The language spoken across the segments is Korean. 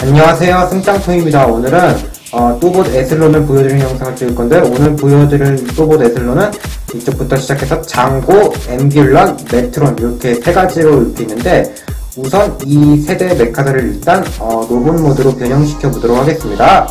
안녕하세요. 승짱통입니다. 오늘은 어, 또봇 에슬론을 보여드리는 영상을 찍을 건데 오늘 보여드릴 또봇 에슬론은 이쪽부터 시작해서 장고, 엠뷸런, 메트론 이렇게 세 가지로 이렇게 있는데 우선 이 세대 메카들을 일단 어, 로봇 모드로 변형시켜 보도록 하겠습니다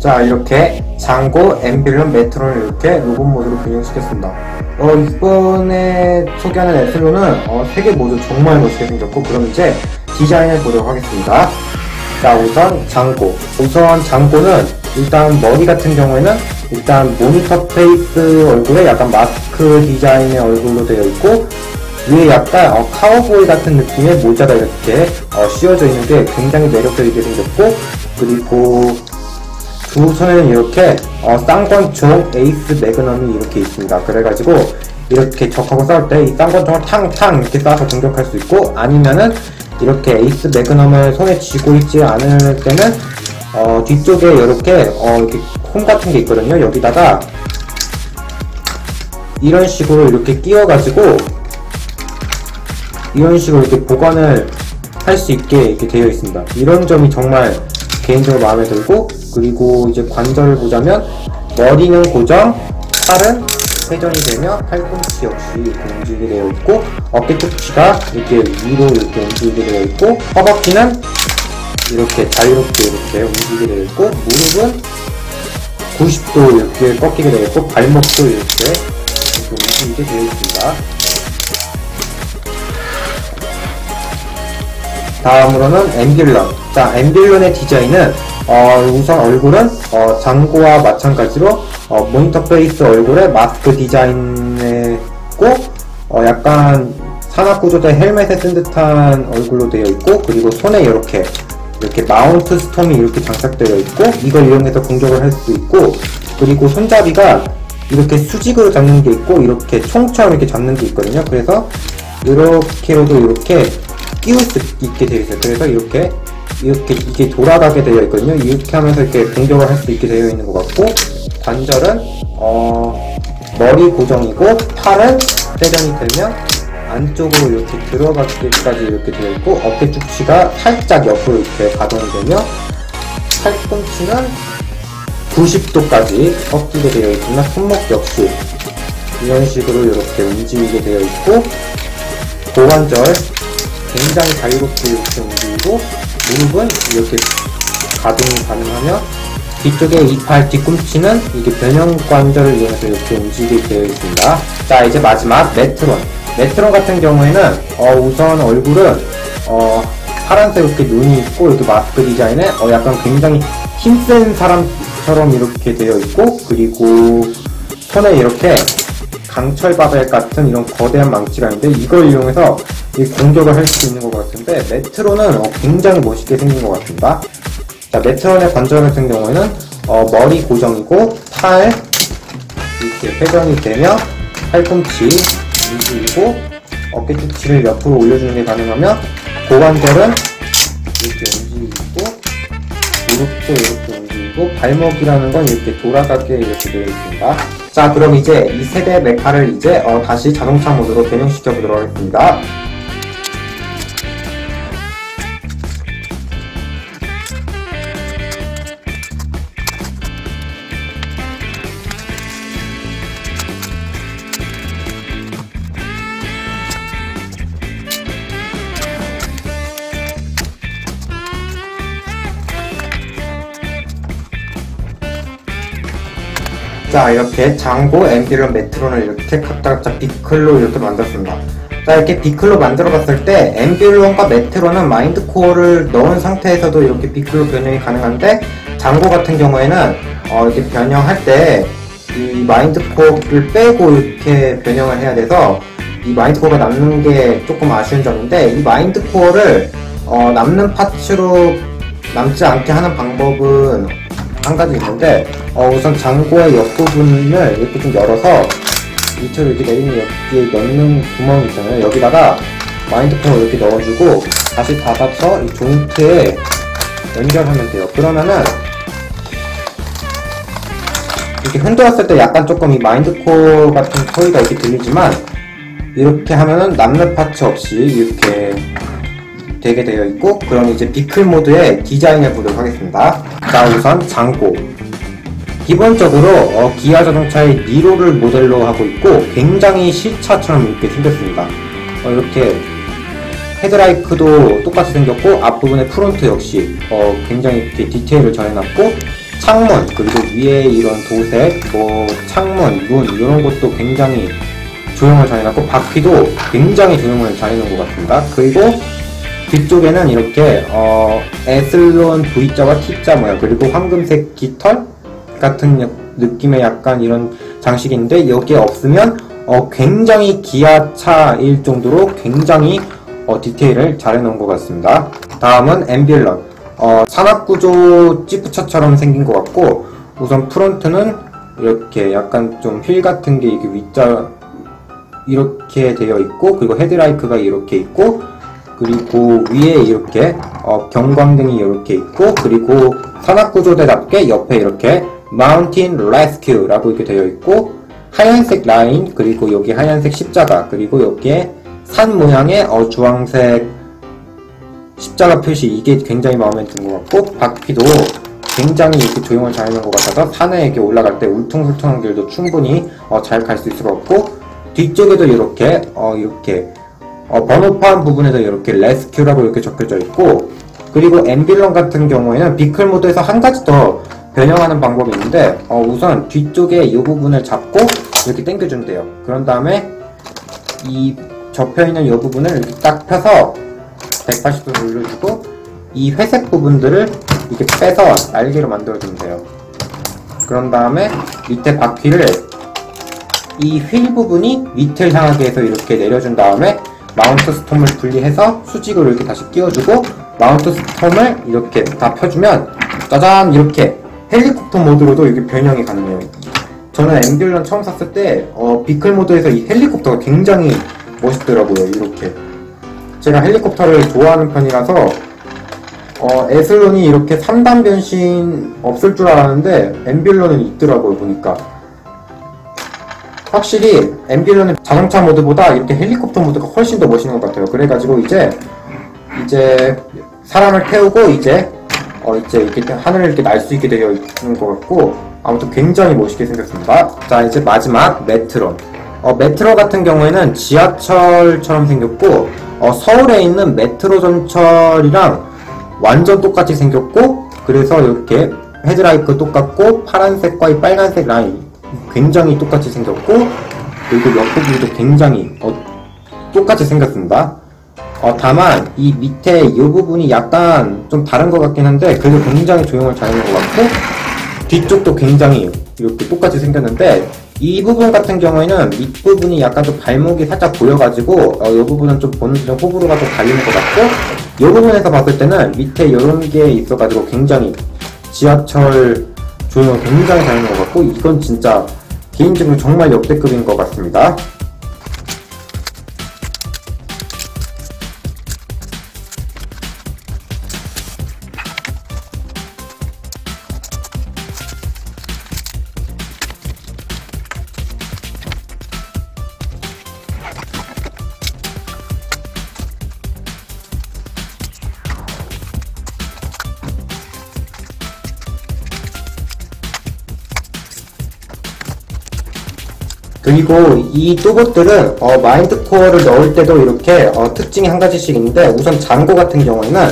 자 이렇게 장고, 엠뷸런, 메트론을 이렇게 로봇 모드로 변형시켰습니다. 어, 이번에 소개하는 애슬론은 어, 세개 모두 정말 멋있게 생겼고 그럼 이제 디자인을 보도록 하겠습니다. 자 우선 장고 우선 장고는 일단 머리 같은 경우에는 일단 모니터 face 얼굴에 약간 마스크 디자인의 얼굴로 되어 있고 위에 약간 어, 카우보이 같은 느낌의 모자가 이렇게 어, 씌워져 있는 게 굉장히 매력적이게 생겼고 그리고 두 손에는 이렇게 어, 쌍권총 에이스 매그넘이 이렇게 있습니다. 그래가지고 이렇게 적하고 싸울 때 이 쌍권총을 탕탕 이렇게 쏴서 공격할 수 있고 아니면은 이렇게 에이스 매그넘을 손에 쥐고 있지 않을 때는 어, 뒤쪽에 이렇게 어, 이렇게 홈 같은 게 있거든요. 여기다가 이런 식으로 이렇게 끼워가지고 이런 식으로 이렇게 보관을 할 수 있게 이렇게 되어 있습니다. 이런 점이 정말 개인적으로 마음에 들고 그리고 이제 관절을 보자면 머리는 고정, 팔은 회전이 되며 팔꿈치 역시 이렇게 움직이게 되어 있고 어깨 쪽지가 이렇게 위로 이렇게 움직이게 되어 있고 허벅지는 이렇게 자유롭게 이렇게 움직이게 되어 있고 무릎은 90도 이렇게 꺾이게 되어 있고 발목도 이렇게, 이렇게 움직이게 되어 있습니다. 다음으로는 엠뷸런. 자, 엠뷸런의 디자인은 어, 우선 얼굴은 어, 장고와 마찬가지로 어, 모니터 face 얼굴에 마스크 디자인이고 어, 약간 산악 구조대 헬멧에 쓴 듯한 얼굴로 되어 있고 그리고 손에 이렇게 이렇게 마운트 스톰이 이렇게 장착되어 있고 이걸 이용해서 공격을 할 수 있고 그리고 손잡이가 이렇게 수직으로 잡는 게 있고 이렇게 총처럼 이렇게 잡는 게 있거든요. 그래서 이렇게로도 이렇게 끼울 수 있게 되어 있어요. 그래서 이렇게 이렇게 이게 돌아가게 되어 있거든요. 이렇게 하면서 이렇게 공격을 할 수 있게 되어 있는 것 같고 관절은 어 머리 고정이고 팔은 회전이 되면 안쪽으로 이렇게 들어가기까지 이렇게 되어 있고 어깨 축치가 살짝 옆으로 이렇게 가동이 되며 팔꿈치는 90도까지 꺾이게 되어 있지만 손목 역시 이런 식으로 이렇게 움직이게 되어 있고 고관절 굉장히 자유롭게 이렇게 움직이고 무릎은 이렇게 가동이 가능하며 뒤쪽에 이 팔 뒤꿈치는 이게 변형 관절을 이용해서 이렇게 움직이게 되어 있습니다. 자 이제 마지막 메트론. 메트론 같은 경우에는 어, 우선 얼굴은 어, 파란색 이렇게 눈이 있고 이렇게 마스크 디자인에 어, 약간 굉장히 힘센 사람처럼 이렇게 되어 있고 그리고 손에 이렇게 강철 바벨 같은 이런 거대한 망치가 있는데 이걸 이용해서 이 공격을 할 수 있는 것 같은데 메트로는 어, 굉장히 멋있게 생긴 것 같습니다. 자 메트론의 관절 같은 경우에는 어, 머리 고정이고 팔 이렇게 회전이 되며 팔꿈치 움직이고 어깨 축치를 옆으로 올려주는 게 가능하며 고관절은 이렇게 움직이고 무릎도 이렇게 움직이고 발목이라는 건 이렇게 돌아가게 이렇게 되어 있습니다. 자 그럼 이제 이 세대 메카를 이제 어, 다시 자동차 모드로 변형시켜 보도록 하겠습니다. 자 이렇게 장고, 엠뷸런, 메트론을 이렇게 각자 vehicle로 이렇게 만들었습니다. 자 이렇게 vehicle로 만들어 봤을 때 엠뷸런과 메트론은 마인드 코어를 넣은 상태에서도 이렇게 vehicle로 변형이 가능한데 장고 같은 경우에는 어, 이렇게 변형할 때 이 마인드 코어를 빼고 이렇게 변형을 해야 돼서 이 마인드 코어가 남는 게 조금 아쉬운 점인데 이 마인드 코어를 어, 남는 parts로 남지 않게 하는 방법은 한 가지 있는데 어, 우선 장고의 옆부분을 이렇게 좀 열어서 밑으로 이렇게 내리면 여기에 넣는 구멍 있잖아요. 여기다가 마인드코어 이렇게 넣어주고 다시 닫아서 이 종트에 연결하면 돼요. 그러면은 이렇게 흔들었을 때 약간 조금 이 마인드코어 같은 소리가 이렇게 들리지만 이렇게 하면은 남는 파츠 없이 이렇게 되게 되어 있고 그럼 이제 vehicle 모드의 디자인을 보도록 하겠습니다. 자 우선 장고 기본적으로 어, 기아 자동차의 니로를 모델로 하고 있고 굉장히 실차처럼 이렇게 생겼습니다. 어, 이렇게 헤드라이트도 똑같이 생겼고 앞부분의 프론트 역시 어, 굉장히 이렇게 디테일을 더해놨고 창문 그리고 위에 이런 도색 뭐 창문 문 이런 것도 굉장히 조형을 잘해놨고 바퀴도 굉장히 조형을 잘해놓은 것 같습니다. 그리고 뒤쪽에는 이렇게 어, 에슬론 V자와 T자 모양 그리고 황금색 깃털 같은 여- 느낌의 약간 이런 장식인데 여기에 없으면 어, 굉장히 기아차일 정도로 굉장히 어, 디테일을 잘 해놓은 것 같습니다. 다음은 앰뷸런 어, 산악구조 지프차처럼 생긴 것 같고 우선 프론트는 이렇게 약간 좀 휠 같은 게 이게 U자 이렇게 되어 있고 그리고 헤드라이트가 이렇게 있고 그리고 위에 이렇게 어, 경광등이 이렇게 있고 그리고 산악구조대답게 옆에 이렇게 mountain rescue라고 이렇게 되어 있고 하얀색 라인 그리고 여기 하얀색 십자가 그리고 여기에 산 모양의 어, 주황색 십자가 표시. 이게 굉장히 마음에 드는 것 같고 바퀴도 굉장히 이렇게 조형을 잘 해놓은 것 같아서 산에 이렇게 올라갈 때 울퉁불퉁한 길도 충분히 어, 잘 갈 수 있을 것 같고 뒤쪽에도 이렇게 어, 이렇게 어, 번호판 부분에도 이렇게 레스큐라고 이렇게 적혀져 있고 그리고 엠빌런 같은 경우에는 비클 모드에서 한 가지 더 변형하는 방법이 있는데 어, 우선 뒤쪽에 이 부분을 잡고 이렇게 당겨준대요. 그런 다음에 이 접혀있는 이 부분을 이렇게 딱 펴서 180도 눌러주고 이 회색 부분들을 이렇게 빼서 날개로 만들어주면 돼요. 그런 다음에 밑에 바퀴를 이 휠 부분이 밑을 향하게 해서 이렇게 내려준 다음에 마운트 스톰을 분리해서 수직으로 이렇게 다시 끼워주고 마운트 스톰을 이렇게 다 펴주면 짜잔 이렇게 헬리콥터 모드로도 이게 변형이 가능해요. 저는 엠뷸런 처음 샀을 때 어, vehicle 모드에서 이 헬리콥터가 굉장히 멋있더라고요. 이렇게 제가 헬리콥터를 좋아하는 편이라서 어, 에슬론이 이렇게 3단 변신 없을 줄 알았는데 엠뷸런은 있더라고요 보니까 확실히 엠뷸런은 자동차 모드보다 이렇게 헬리콥터 모드가 훨씬 더 멋있는 것 같아요. 그래가지고 이제 이제 사람을 태우고 이제 어 이제 이렇게 하늘을 이렇게 날 수 있게 되어 있는 것 같고 아무튼 굉장히 멋있게 생겼습니다. 자 이제 마지막 메트로. 어 메트로 같은 경우에는 지하철처럼 생겼고 어 서울에 있는 메트로 전철이랑 완전 똑같이 생겼고 그래서 이렇게 헤드라이트 똑같고 파란색과 이 빨간색 라인 굉장히 똑같이 생겼고 그리고 옆부분도 굉장히 어, 똑같이 생겼습니다. 어, 다만 이 밑에 이 부분이 약간 좀 다른 것 같긴 한데 그래도 굉장히 조형을 잘 해놓은 것 같고 뒤쪽도 굉장히 이렇게 똑같이 생겼는데 이 부분 같은 경우에는 밑부분이 약간 좀 발목이 살짝 보여가지고 어, 이 부분은 좀 보는데 좀 호불호가 좀 갈리는 것 같고 이 부분에서 봤을 때는 밑에 이런 게 있어가지고 굉장히 지하철 조형을 굉장히 잘 해놓은 것 같고 이건 진짜 개인적으로 정말 역대급인 것 같습니다. 그리고 이 또봇들은 어, 마인드 코어를 넣을 때도 이렇게 어, 특징이 한 가지씩 있는데 우선 장고 같은 경우에는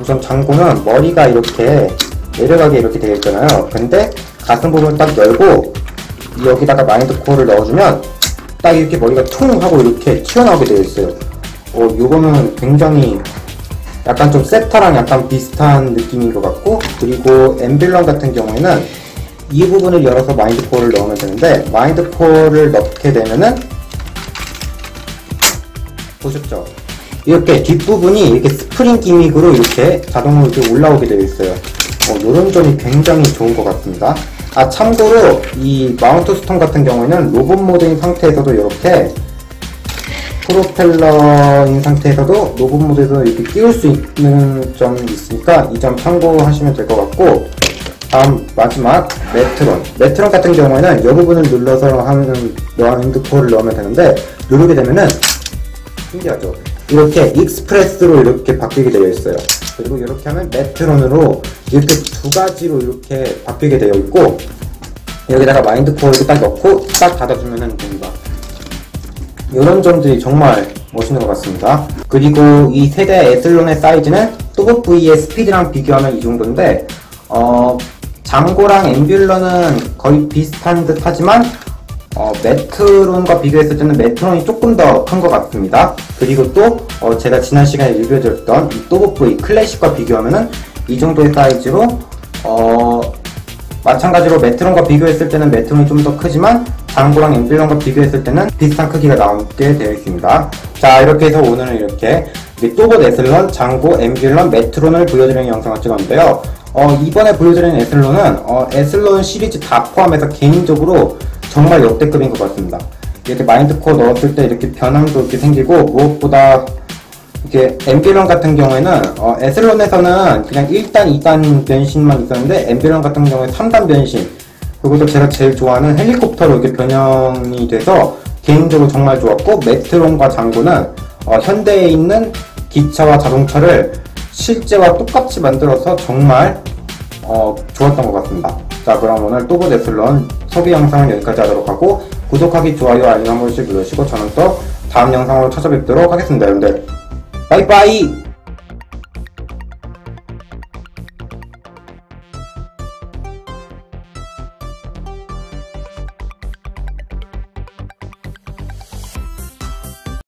우선 장고는 머리가 이렇게 내려가게 이렇게 되어 있잖아요. 근데 가슴 부분을 딱 열고 여기다가 마인드 코어를 넣어주면 딱 이렇게 머리가 퉁 하고 이렇게 튀어나오게 되어 있어요. 어, 요거는 굉장히 약간 좀 세타랑 약간 비슷한 느낌인 것 같고 그리고 엠빌런 같은 경우에는 이 부분을 열어서 마인드 코어를 넣으면 되는데 마인드 코어를 넣게 되면은 보셨죠? 이렇게 뒷부분이 이렇게 스프링 gimmick으로 이렇게 자동으로 이렇게 올라오게 되어 있어요. 어, 이런 점이 굉장히 좋은 것 같습니다. 아, 참고로 이 마운트 스톤 같은 경우에는 로봇 모드인 상태에서도 이렇게 프로펠러인 상태에서도 로봇 모드에서 이렇게 끼울 수 있는 점이 있으니까 이 점 참고하시면 될 것 같고 다음 마지막 메트론. 메트론 같은 경우에는 이 부분을 눌러서 하면 마인드 코어를 넣으면 되는데 누르게 되면은 신기하죠? 이렇게 익스프레스로 이렇게 바뀌게 되어 있어요. 그리고 이렇게 하면 메트론으로 이렇게 두 가지로 이렇게 바뀌게 되어 있고 여기다가 마인드 코어를 딱 넣고 딱 닫아주면 됩니다. 이런 점들이 정말 멋있는 것 같습니다. 그리고 이 세대 애슬론의 사이즈는 또봇 V의 스피드랑 비교하면 이 정도인데 어, 장고랑 엠뷸러는 거의 비슷한 듯 하지만 어, 메트론과 비교했을 때는 메트론이 조금 더 큰 것 같습니다. 그리고 또 어, 제가 지난 시간에 리뷰해드렸던 이 V 클래식과 비교하면은 이 정도의 사이즈로 어, 마찬가지로 메트론과 비교했을 때는 메트론이 좀 더 크지만 장고랑 엠빌런과 비교했을 때는 비슷한 크기가 나오게 되어 있습니다. 자 이렇게 해서 오늘은 이렇게 또봇 애슬론, 장고, 앰뷸런, 메트론을 보여드리는 영상을 찍었는데요. 어, 이번에 보여드리는 애슬론은 어, 애슬론 시리즈 다 포함해서 개인적으로 정말 역대급인 것 같습니다. 이렇게 마인드 코어 넣었을 때 이렇게 변함도 이렇게 생기고 무엇보다 이게 앰뷸런 같은 경우에는 어, 애슬론에서는 그냥 1단, 2단 변신만 있었는데 앰뷸런 같은 경우에 3단 변신 그리고 제가 제일 좋아하는 헬리콥터로 이렇게 변형이 돼서 개인적으로 정말 좋았고 메트론과 장고는 어, 현대에 있는 기차와 자동차를 실제와 똑같이 만들어서 정말 어, 좋았던 것 같습니다. 자 그럼 오늘 또봇 에슬론 소비 영상은 여기까지 하도록 하고 구독하기, 좋아요, 알림 한 번씩 눌러주시고 저는 또 다음 영상으로 찾아뵙도록 하겠습니다. 여러분들 빠이빠이